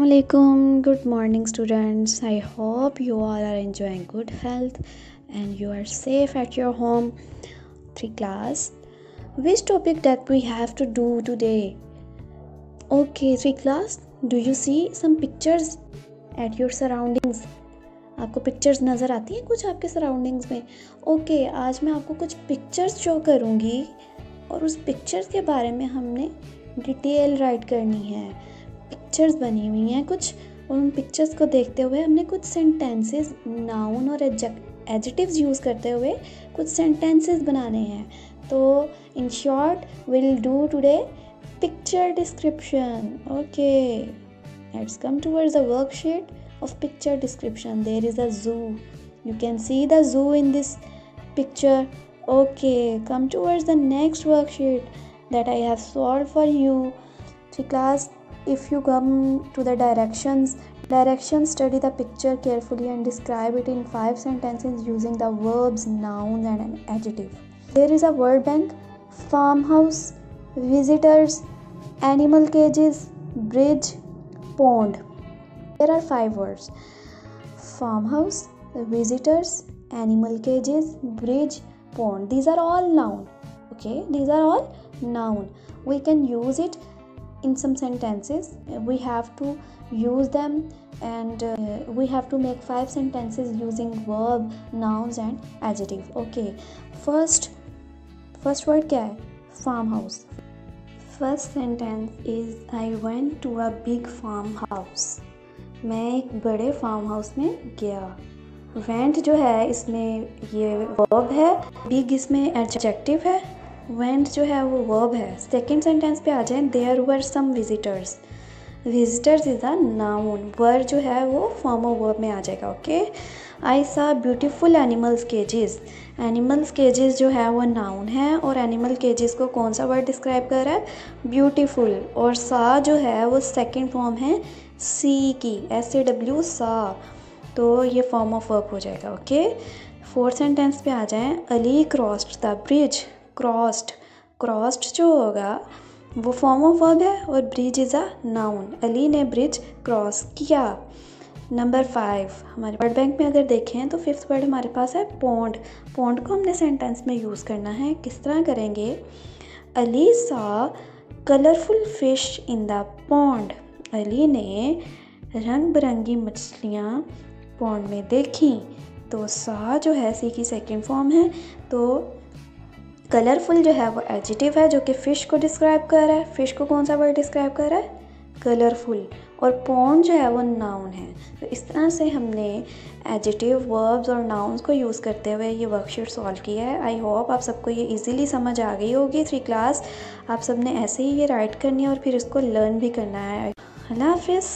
में good morning students I hope you all are enjoying good health and you are safe at your home three class which topic that we have to do today okay three class do you see some pictures at your surroundings आपको pictures नज़र आती हैं कुछ आपके surroundings में? Okay okay, आज मैं आपको कुछ पिक्चर्स शो करूँगी और उस पिक्चर्स के बारे में हमने डिटेल राइट करनी है। पिक्चर्स बनी हुई हैं कुछ। उन पिक्चर्स को देखते हुए हमने कुछ सेंटेंसेस नाउन और एडजेक्टिव्स यूज़ करते हुए कुछ सेंटेंसेस बनाने हैं। तो in short will do today picture description okay let's come towards the worksheet of picture description. There is a zoo. You can see the zoo in this picture. Okay come towards the next worksheet that i have solved for you. So class if you come to the directions directions study the picture carefully and describe it in five sentences using the verbs nouns and an adjective. There is a word bank farmhouse visitors animal cages bridge pond. There are five words. Farmhouse, visitors, animal cages, bridge, pond. These are all noun. Okay, these are all noun. We can use it in some sentences. We have to use them and uh, we have to make five sentences using verb, nouns and adjective. Okay, first first word क्या है farmhouse. First sentence is I went to a big farmhouse. मैं एक बड़े farm house में गया went जो है, इसमें ये वर्ब है बिग इसमें एडजेक्टिव है वेंट जो है वो वर्ब है। सेकेंड सेंटेंस पे आ जाए there were some visitors visitors is a noun were जो है वो फॉर्म ऑफ़ वर्ब में आ जाएगा okay I saw beautiful animals cages animals cages जो है वो नाउन है, और एनिमल केजेस को कौन सा वर्ड डिस्क्राइब कर रहा है? ब्यूटीफुल और सा जो है वो सेकेंड फॉर्म है सी की. एस ए डब्ल्यू सा तो ये फॉर्म ऑफ़ वर्क हो जाएगा ओके फोर्थ सेंटेंस पे आ जाएँ Ali crossed the bridge crossed crossed जो होगा, वो फॉर्म ऑफ़ वर्ब है और bridge is a noun Ali ने ब्रिज क्रॉस किया। नंबर फाइव हमारे वर्ड बैंक में अगर देखें तो फिफ्थ वर्ड हमारे पास है पोंड पोंड को हमने सेंटेंस में यूज़ करना है, किस तरह करेंगे? Ali saw colourful fish in the pond Ali ने रंग बिरंगी मछलियाँ पौंड में देखी तो सा जो है सी की सेकेंड फॉर्म है तो कलरफुल जो है वो एजिटिव है, जो कि फ़िश को डिस्क्राइब कर रहा है। फ़िश को कौन सा वर्ड डिस्क्राइब कर रहा है? कलरफुल और पौंड जो है वो नाउन है। तो इस तरह से हमने एजिटिव वर्ब्स और नाउन्स को यूज़ करते हुए ये वर्कशीट सॉल्व किया है। आई होप आप सबको ये इजीली समझ आ गई होगी थ्री क्लास आप सबने ऐसे ही ये राइट करनी है और फिर इसको लर्न भी करना है। अल्लाह हाफिज़